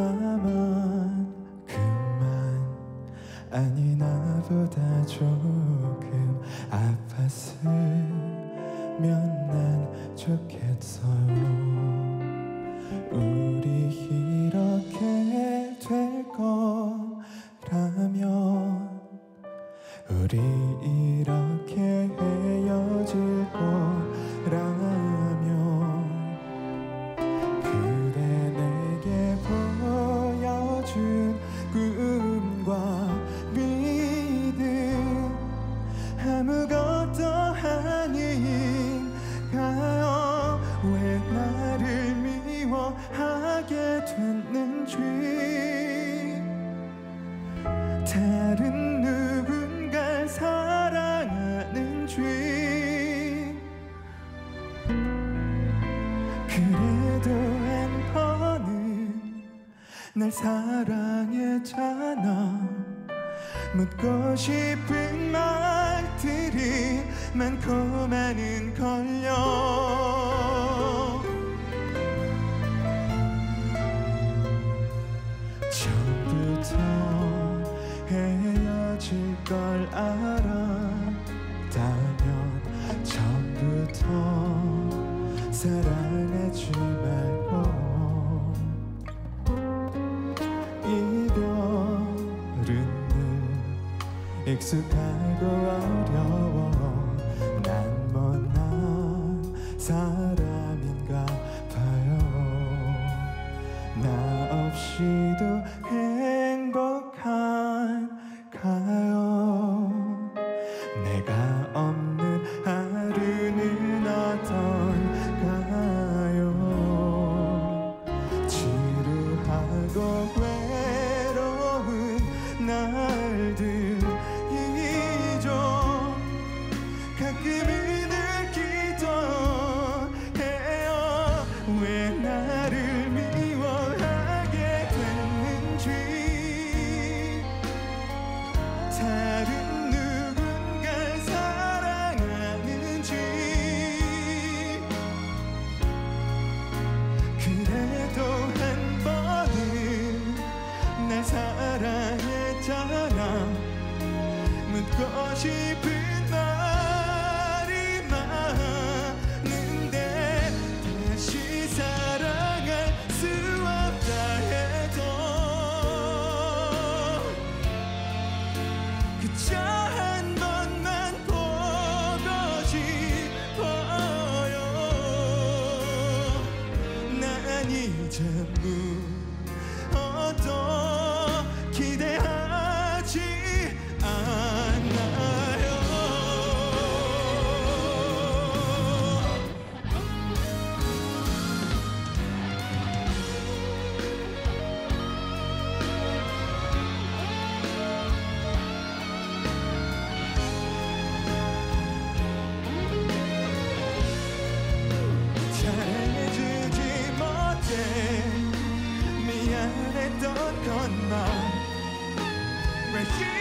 나만 그만. 아니 나보다 조금 아팠으면 난 좋겠어요. 우리 이렇게 될 거라면 우리 됐는지 다른 누군가를 사랑하는지 그래도 한 번은 날 사랑했잖아. 묻고 싶은 말들이 많고 많은 걸요 헤어질 걸 알았다면 처음부터 사랑하지 말고 이별은 늘 익숙하고 어려워. 난 못난 사람인가 봐요. 나 없이도 왜 나를 미워하게 됐는지. 다른 누군가 사랑하는지. 그래도 한 번은 날 사랑했잖아. 묻고 싶은 말 그 왜